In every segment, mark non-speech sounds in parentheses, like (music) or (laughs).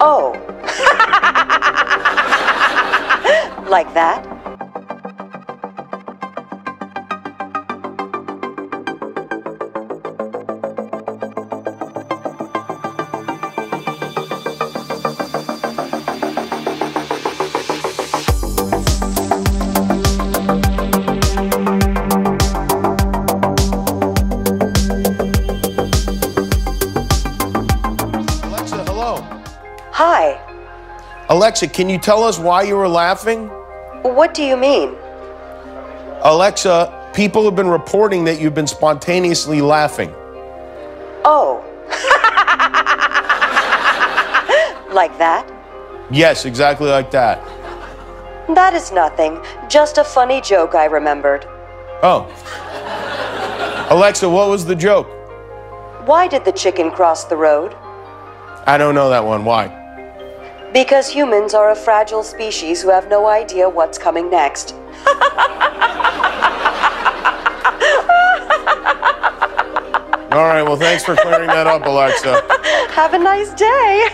Oh. (laughs) like that? Hi. Alexa, can you tell us why you were laughing? What do you mean? Alexa, people have been reporting that you've been spontaneously laughing. Oh. like that? Yes, exactly like that. That is nothing. Just a funny joke I remembered. Oh. Alexa, what was the joke? Why did the chicken cross the road? I don't know that one. Why? Because humans are a fragile species who have no idea what's coming next. All right, well, thanks for clearing that up, Alexa. Have a nice day.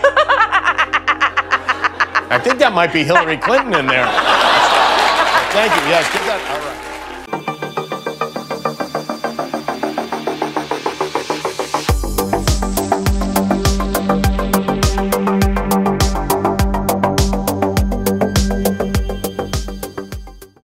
I think that might be Hillary Clinton in there. Thank you. Yes.